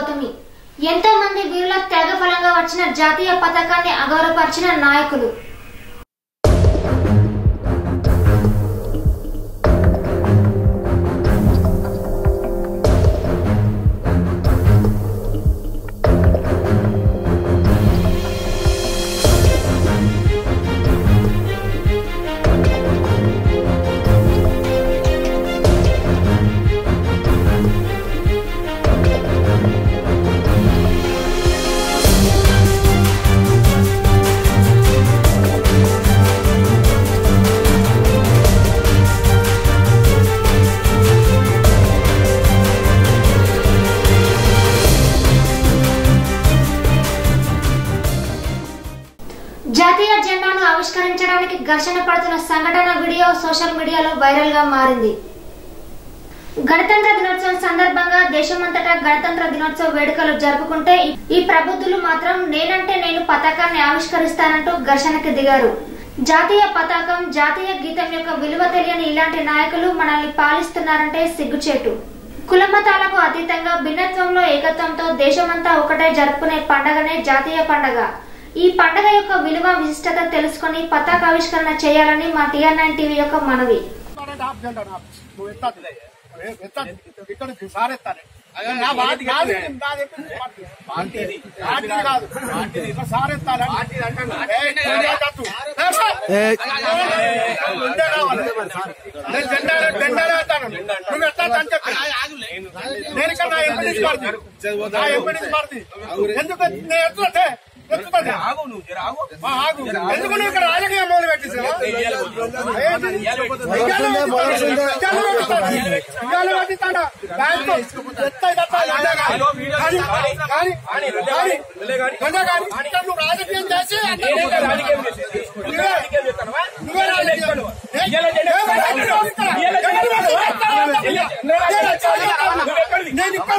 గౌతమి ఎంతో మంది వీరుల త్యాగ ఫలంగా వచ్చిన జాతీయ పథకాన్ని అగౌరవపరిచిన నాయకులు. పరిష్కరించడానికి ఆవిష్కరించడానికి ఘర్షణ పడుతున్న సంఘటన వీడియో సోషల్ మీడియాలో వైరల్గా మారింది. గణతంత్ర దినోత్సవం సందర్భంగా దేశమంతటా గణతంత్ర దినోత్సవ వేడుకలు జరుపుకుంటే ఈ ప్రబుద్ధులు మాత్రం నేనంటే నేను పతాకాన్ని ఆవిష్కరిస్తానంటూ ఘర్షణకి దిగారు. జాతీయ పతాకం జాతీయ గీతం యొక్క విలువ తెలియని ఇలాంటి నాయకులు మనల్ని పాలిస్తున్నారంటే సిగ్గుచేటు. కులమతాలకు అతీతంగా భిన్నత్వంలో ఏకత్వంతో దేశమంతా ఒకటే జరుపుకునే పండగనే జాతీయ పండగ. ఈ పండగ యొక్క విలువ విశిష్టత తెలుసుకొని పతాకావిష్కరణ చేయాలని మా టిఆర్ నైన్ టీవీ యొక్క మనవి. ఎందుకు ఆగు నువ్వు జర ఆగు ఆ, ఆగు. ఎందుకు నువ్వు ఇక్కడ రాజకీయ మొదలు పెట్టేసావా రాజకీయం చేసి. రాజకీయం? నేను ఇక్కడ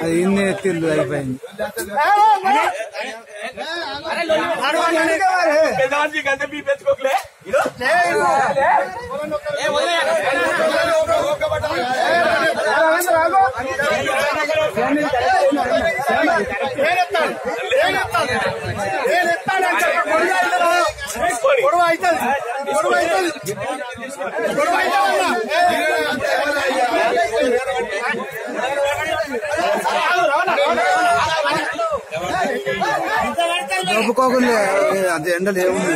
అది ఇన్ని ఎత్తిల్లు అయిపోయింది పెద్దవాడికి అంతే బీ పెంచుకోకలే గొడవ అవుతుంది గొడవ అవుతుంది గొడవ ఒప్పుకోకుండా అది ఎండలు ఏముంది?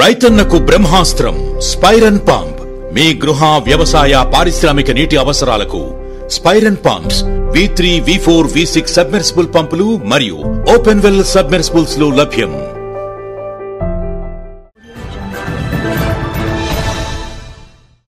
రైతన్నకు బ్రహ్మాస్త్రం స్పైరన్ పంప్. మీ గృహ వ్యవసాయ పారిశ్రామిక నీటి అవసరాలకు స్పైరన్ pumps V three V four V six submersible పంపులు మరియు ఓపెన్ వెల్ సబ్మెర్సిబుల్స్లో లభ్యం.